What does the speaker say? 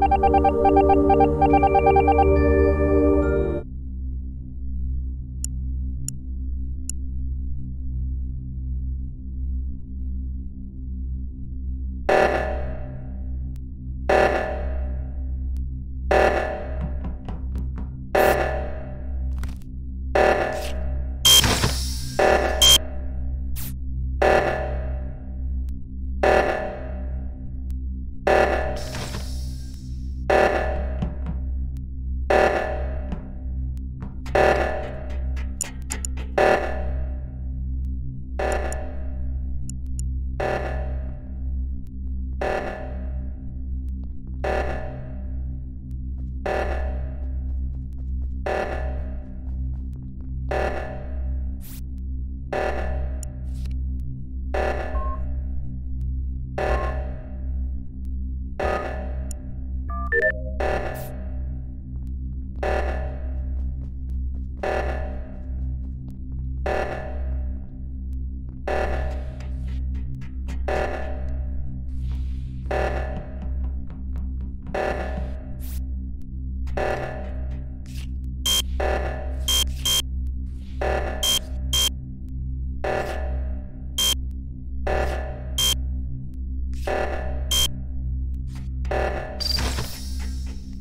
Thank you. you